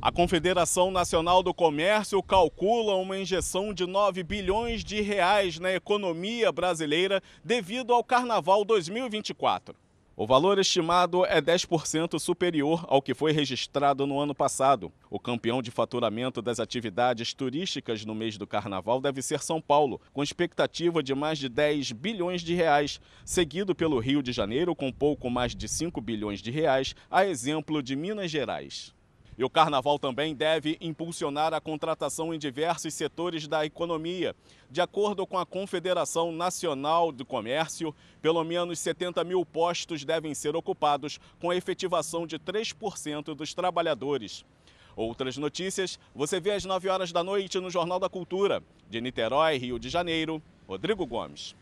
A Confederação Nacional do Comércio calcula uma injeção de 9 bilhões de reais na economia brasileira devido ao Carnaval 2024. O valor estimado é 10% superior ao que foi registrado no ano passado. O campeão de faturamento das atividades turísticas no mês do carnaval deve ser São Paulo, com expectativa de mais de 10 bilhões de reais, seguido pelo Rio de Janeiro com pouco mais de 5 bilhões de reais, a exemplo de Minas Gerais. E o carnaval também deve impulsionar a contratação em diversos setores da economia. De acordo com a Confederação Nacional do Comércio, pelo menos 70 mil postos devem ser ocupados, com a efetivação de 3% dos trabalhadores. Outras notícias você vê às 9 horas da noite no Jornal da Cultura. De Niterói, Rio de Janeiro, Rodrigo Gomes.